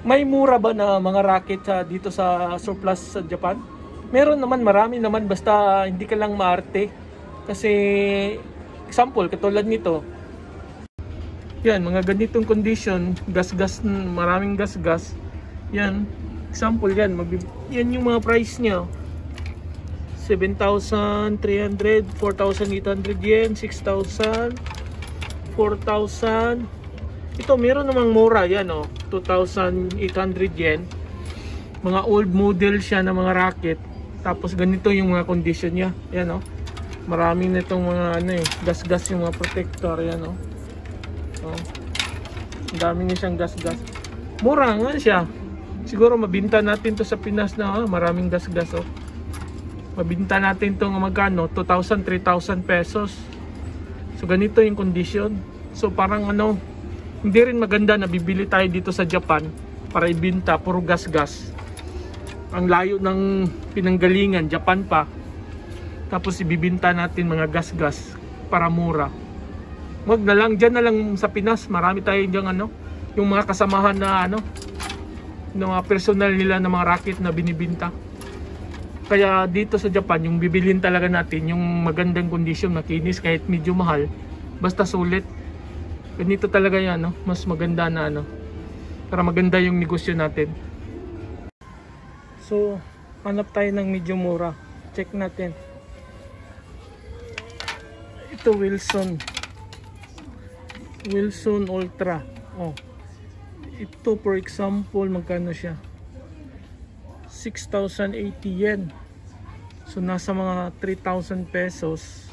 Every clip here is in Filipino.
May mura ba na mga racket sa dito sa surplus sa Japan? Meron naman, marami naman basta hindi ka lang maarte. Kasi example katulad nito. Yan, mga ganitong condition, gas-gas, maraming gas-gas. Yan, example yan, yan yung mga price niya. 7,300, 4,800 yen, 6,000, 4,000. Ito, meron namang mura yan, oh. 2,800 yen. Mga old model siya na mga racket. Tapos ganito yung mga condition niya. Yan, oh. Maraming nitong mga ano eh, gas-gas yung mga protector. Yan, oh. Oh. Dami niya siyang gas-gas. Mura nga siya. Siguro mabinta natin to sa Pinas na oh, maraming gas-gas, oh. Mabinta natin to ng magkano? 2,000, 3,000 pesos. So ganito yung condition. So parang ano, hindi rin maganda na bibili tayo dito sa Japan para ibinta puro gas-gas. Ang layo ng pinanggalingan, Japan pa. Tapos ibibinta natin mga gas-gas para mura. Wag na lang diyan na lang sa Pinas, marami tayo diyan ano, yung mga kasamahan na ano, ng mga personal nila na mga racket na binibinta. Kaya dito sa Japan, yung bibilin talaga natin, yung magandang kondisyon, makinis, kahit medyo mahal, basta sulit. Ganito talaga yan, no? mas maganda na ano, para maganda yung negosyo natin. So, hanap tayo ng medyo mura. Check natin. Ito Wilson. Wilson Ultra. Oh. Ito for example, magkano siya? 6,080 yen. So nasa mga 3,000 pesos.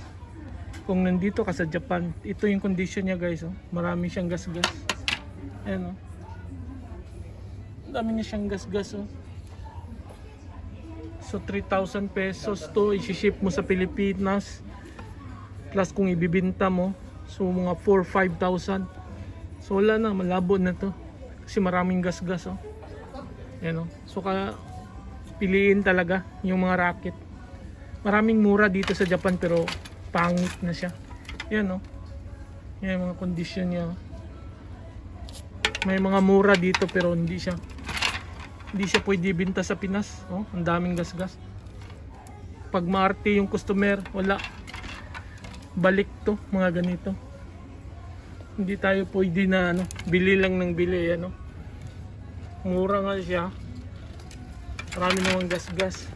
Kung nandito ka sa Japan, ito yung condition niya guys. Oh. Marami siyang gas-gas. Ayan oh. Dami niya siyang gas-gas oh. So 3,000 pesos to isi-ship mo sa Pilipinas. Plus kung ibibinta mo, so mga 4-5,000. So wala na, malabo na to. Kasi maraming gas-gas oh. Ayan oh. So kaya piliin talaga yung mga racket. Maraming mura dito sa Japan pero pangit na siya. Yan oh. Yan yung mga condition niya. oh. May mga mura dito pero hindi siya hindi siya pwede ibenta sa Pinas. Oh, ang daming gasgas. Pag maarte yung customer, wala. Balik to, mga ganito. Hindi tayo pwede na ano, bili lang ng bili ano. Mura nga siya. Marami namang gas-gas.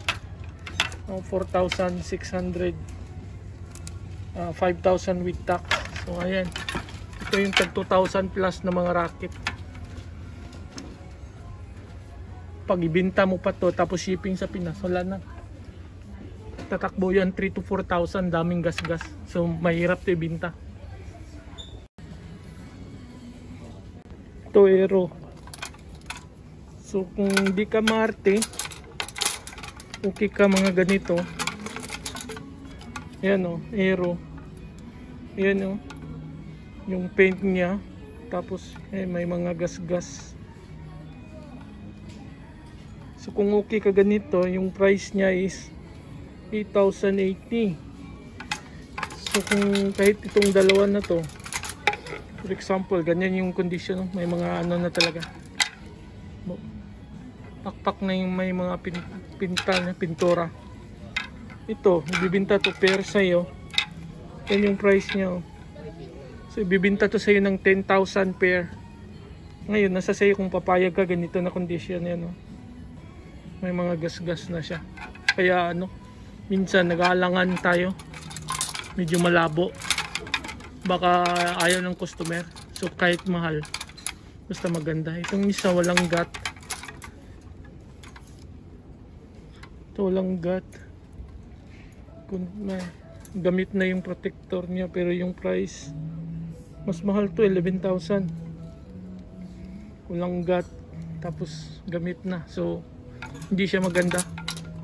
Oh, 4,600. Ah, 5,000 with tax. So ayan. Ito yung tag 2,000 plus na mga racket. Pag ibinta mo pa to tapos shipping sa Pinas, wala na. Tatakbo yan 3 to 4,000 daming gas-gas. So mahirap to ibinta. Ito Aero. So kung di ka marte, okay ka mga ganito. Yan o, Aero. Yan o. Yung paint niya. Tapos eh, may mga gas-gas. So kung okay ka ganito, yung price niya is 8,080. So kung kahit itong dalawa na to, for example, ganyan yung condition, no? may mga ano na talaga. Pakpak na yung may mga pin, pinta na pintura. Ito, ibibinta to pair sa'yo. Yan yung price niya. oh. So ibibinta to sa'yo ng 10,000 pair. Ngayon, nasa sa'yo kung papayag ka ganito na condition yan. Oh. May mga gas-gas na siya. Kaya ano, minsan nag-aalangan tayo. Medyo malabo. Baka ayaw ng customer. So kahit mahal, basta maganda. Itong isa walang gat. Ito walang gat. Kung na, gamit na yung protector niya pero yung price mas mahal to 11,000. Walang gat tapos gamit na. So hindi siya maganda.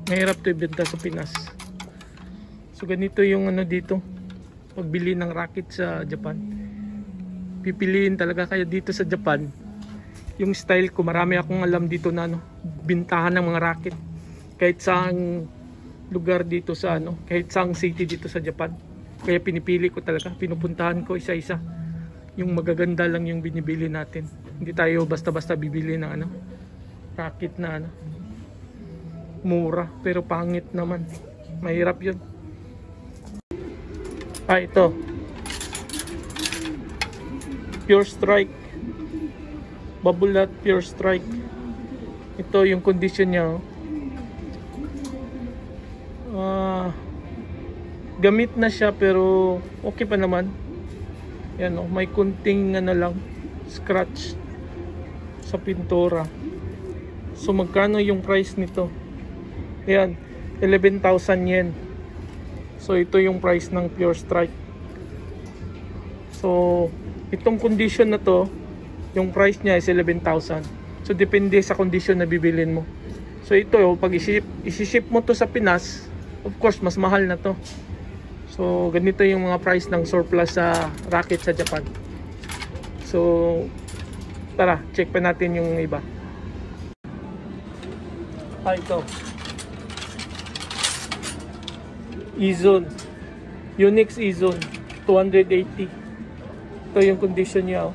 Mahirap to ibenta sa Pinas. So ganito yung ano dito. Pagbili ng racket sa Japan. Pipiliin talaga kaya dito sa Japan. Yung style ko, marami akong alam dito na ano, bintahan ng mga racket. Kahit saang lugar dito sa ano, kahit saang city dito sa Japan. Kaya pinipili ko talaga, pinupuntahan ko isa-isa. Yung magaganda lang yung binibili natin. Hindi tayo basta-basta bibili ng ano, racket na ano, mura pero pangit naman. Mahirap yun. Ah, ito. Pure Strike. Nut Pure Strike. Ito yung condition niya. oh. Gamit na siya pero okay pa naman. Yan oh, may kunting ano lang scratch sa pintura. So magkano yung price nito? Yan, 11,000 yen. So ito yung price ng Pure Strike. So itong condition na to, yung price niya is 11,000. So depende sa condition na bibilin mo. So ito, oh, pag isiship, isiship mo to sa Pinas, of course mas mahal na to. So ganito yung mga price ng surplus sa racket sa Japan. So tara, check pa natin yung iba. Ah, ito. E-Zone. Unix E-Zone. 280. Ito yung condition niya. Oh.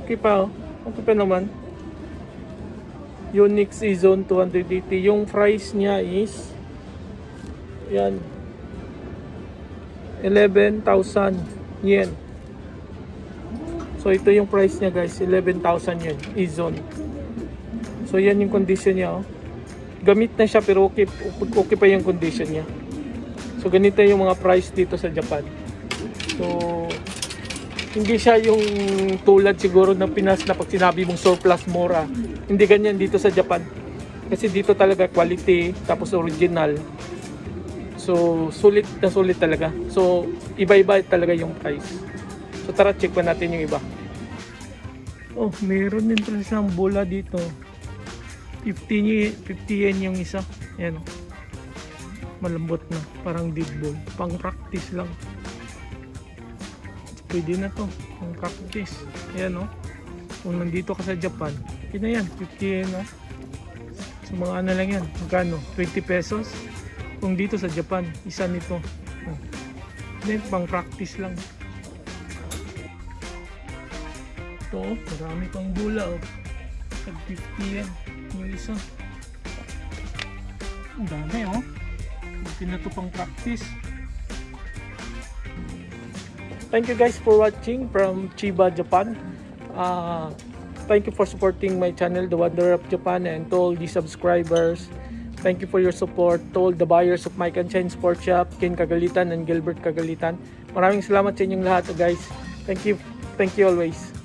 Okay pa oh. Okay pa naman. Unix E-Zone 280. Yung price niya is yan 11,000 yen. So ito yung price niya guys, 11,000 yen E-Zone. So yan yung condition niya oh. Gamit na siya pero okay, okay pa yung condition niya. So ganito yung mga price dito sa Japan. So hindi siya yung tulad siguro ng Pinas na pag sinabi mong surplus mura. Hindi ganyan dito sa Japan. Kasi dito talaga quality tapos original. So sulit na sulit talaga. So iba-iba talaga yung price. So tara check pa natin yung iba. Oh, meron din pala siyang bola dito. 50 yen, 50 yen yung isa. Ayan oh. Malambot na. Parang dead ball. Pang practice lang. Pwede na to. Pang practice. Ayan oh. Kung nandito ka sa Japan, yun na yan. 50 yen oh. So mga ano lang yan. Magkano? 20 pesos. Kung dito sa Japan, isa nito. Then pang practice lang. Ito oh. Marami pang bula oh. Tag 50 yen. Yung isa. Ang dami oh. Na to pang practice. Thank you guys for watching from Chiba, Japan. Uh, thank you for supporting my channel, The Wanderer of Japan, and to all the subscribers. Thank you for your support to all the buyers of Mike and Shine Sport Shop, Ken Kagalitan and Gilbert Kagalitan. Maraming salamat sa inyong lahat guys. Thank you. Thank you always.